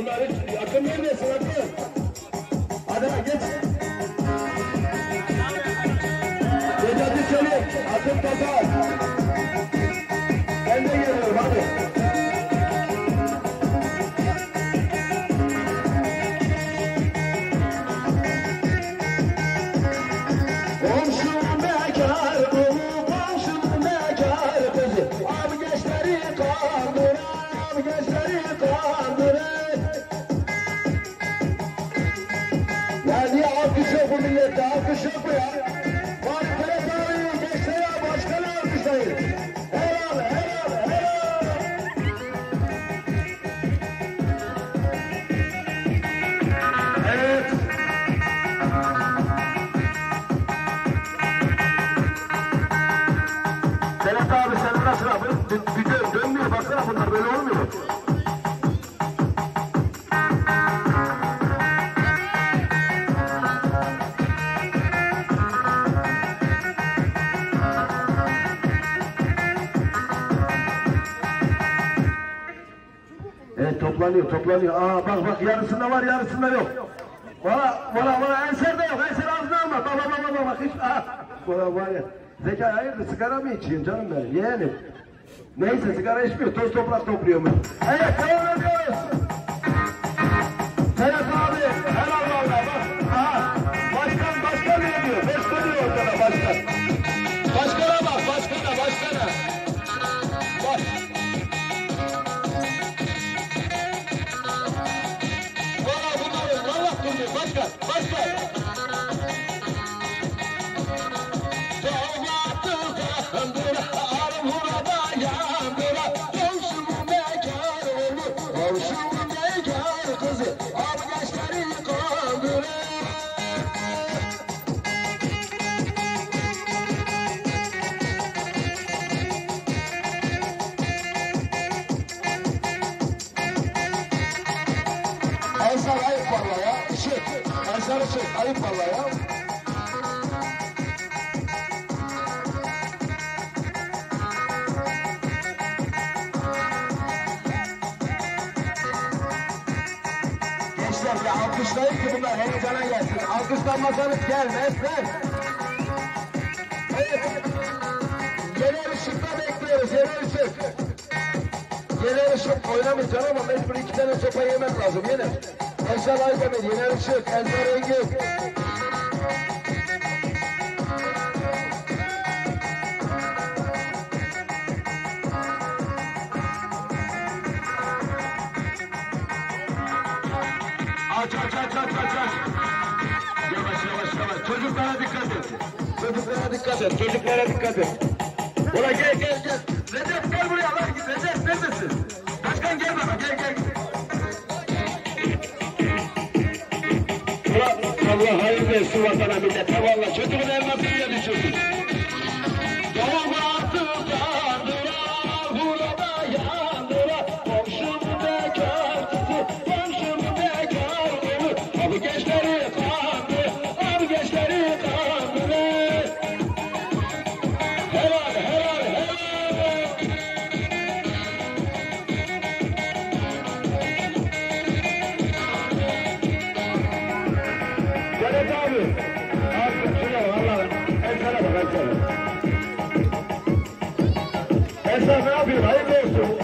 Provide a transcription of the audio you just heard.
Bunları akıl neredesin akıl? Hadi geç. Necati Çelik, akıl pazar. Sedat abi sen nasıl abi? Dönmüyor baksana bunlar böyle olmuyor. Evet toplanıyor toplanıyor. Aa bak bak yarısında var yarısında yok. Valla valla valla enserde yok. Enser ağzına alma. Bak bak bak bak bak hiç. Aa. Valla var ya. Zeka hayırdır sigara mı içiyorsun canım benim? Yeğenim. Neyse sigara içmiyor. Toz toprak topluyor mu? Evet devam ediyoruz. Komşum bekar kızı. Abi gençleri kandıra. Ensar ayıp valla ya. Işık. Ensar ışık. Ayıp valla ya. Gençler ya alkışlayın ki bunlar heyecana gelsin. Alkışlanmasanız gelmezler. Evet. Genel ışıkta bekliyoruz. Genel ışık. Genel ışık oynamayacaksın ama mecbur iki tane sopa yemek lazım yine. Ensar Aydemir, Genel ışık, Ensar Engin. Aç aç aç aç aç aç. Yavaş yavaş yavaş. Çocuklara dikkat et. Çocuklara dikkat et. Çocuklara dikkat et. Ulan gel gel gel. Recep gel buraya lan. Recep neredesin? Başkan gel bana gel gel. Ulan Allah hayır versin vatana millete. Valla çocuğun ensana. Ensar ne yapıyorsun? Hayırlı olsun.